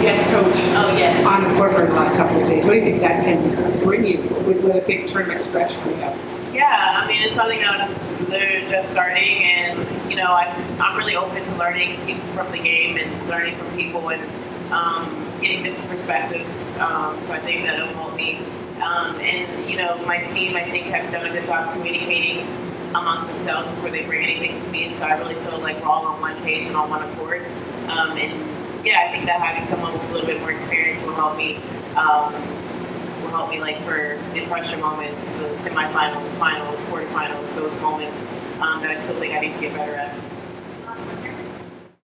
guest coach Oh, yes. on the court for the last couple of days. What do you think that can bring you with, with a big tournament stretch coming up? Yeah, I mean, it's something that they're just starting, and you know, I, I'm really open to learning from the game and learning from people and um, getting different perspectives. Um, so I think that it'll help me. Um, and you know, my team, I think, have done a good job communicating amongst themselves before they bring anything to me. So I really feel like we're all on one page and on one accord. Um, and yeah, I think that having someone with a little bit more experience will help me. Um, will help me like for the pressure moments, the semifinals, finals, quarterfinals, those moments um, that I still think I need to get better at.